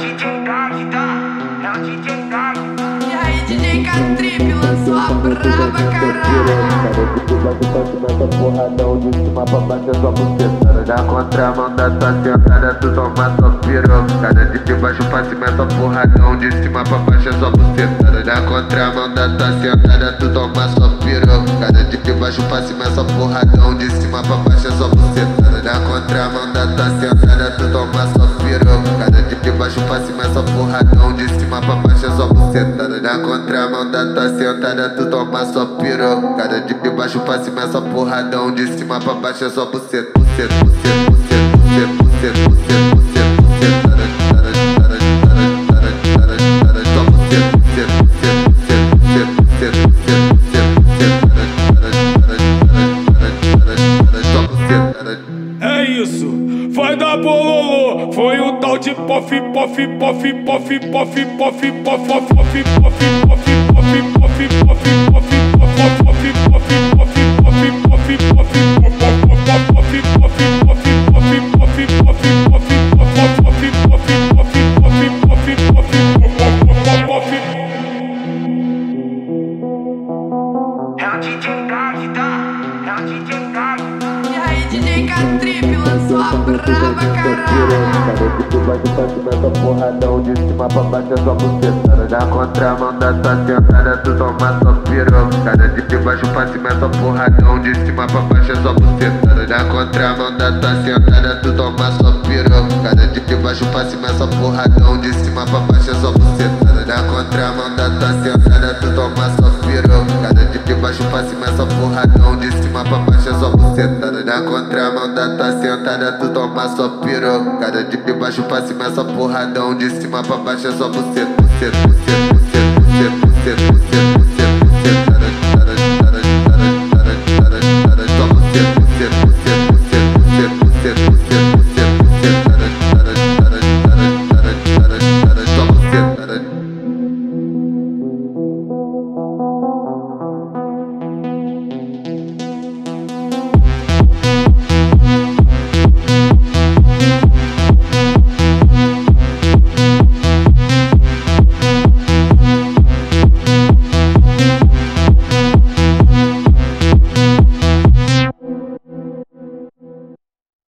DJ tá? É o DJ Dark. E aí, DJ Catrip lançou a braba, caralho. Porradão de cima pra baixo é só buceta Na contramão da tua sentada tu toma só pirocada De baixo pra cima é só porradão De cima pra baixo é só buceta Na contramão da tua sentada tu toma só pirocada Baixo pra cima é só porradão. De cima pra baixo é só buceta Na contramão da tua sentada tu toma só pirocada De baixo pra cima é só porradão. De cima pra baixo é só buceta Na contramão da tua sentada tu toma só pirocada De baixo pra cima é só porradão. De cima pra baixo é só Buceta, buceta, buceta, buceta, buceta, dar bololô. Foi o tal de pof, pof, pof, pof, pof, pof, pof, pof, pof, pof, pof, É o DJ tá? É o DJ Dark. E aí, DJ Catrip sua brava, caralho. Tu vai de patineta, porradão de cima pra bater sua buceta. Na contramão da sua sentada, tu toma sua piroca. De baixo pra cima, sua porradão de cima pra baixo, sua buceta. Na contramão da sua sentada, tu toma sua piroca. De baixo pra cima, sua porradão de cima pra baixo, sua buceta. Na contramão da sua sentada, tu toma sua baixo pra cima é só porradão De cima pra baixo é só buceta Na contramão da tua sentada tu toma só pirocada. De baixo pra cima é só porradão De cima pra baixo é só buceta, buceta, buceta